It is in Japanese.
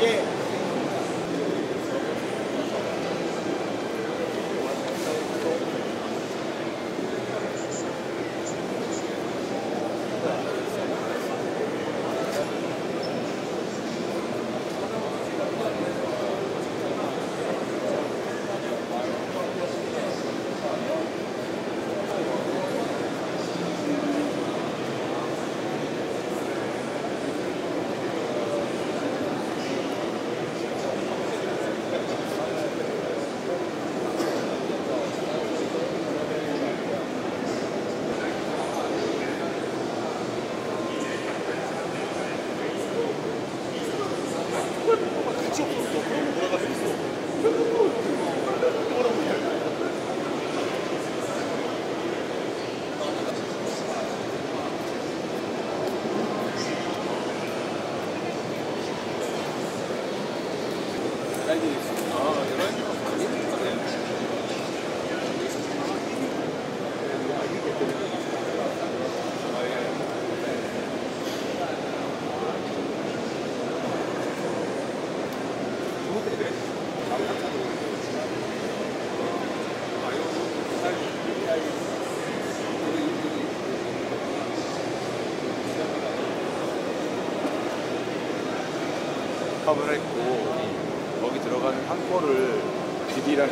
Yeah. かぶれっ子を 들어가는 한 골을 디디랑